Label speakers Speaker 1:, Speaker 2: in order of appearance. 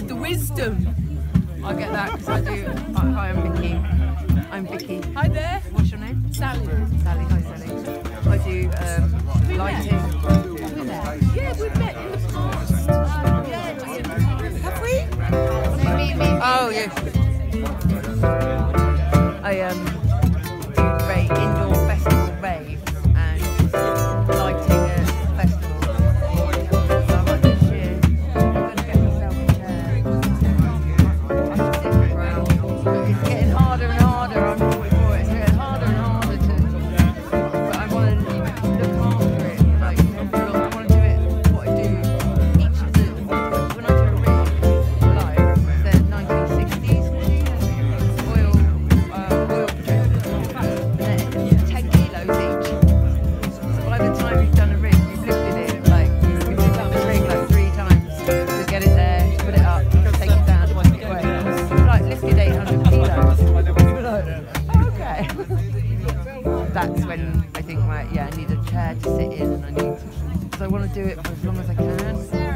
Speaker 1: Dum.
Speaker 2: I get that because I do. Hi, I'm Vicky. I'm Vicky.
Speaker 1: Hi there,
Speaker 2: What's your name?
Speaker 1: Sally.
Speaker 2: Sally. Hi, Sally. I do um, lighting.
Speaker 1: Yeah, we've met in the past. Have we?
Speaker 2: Oh yes. That's when I think, right, yeah, I need a chair to sit in, and I need, because I want to do it for as long as I can.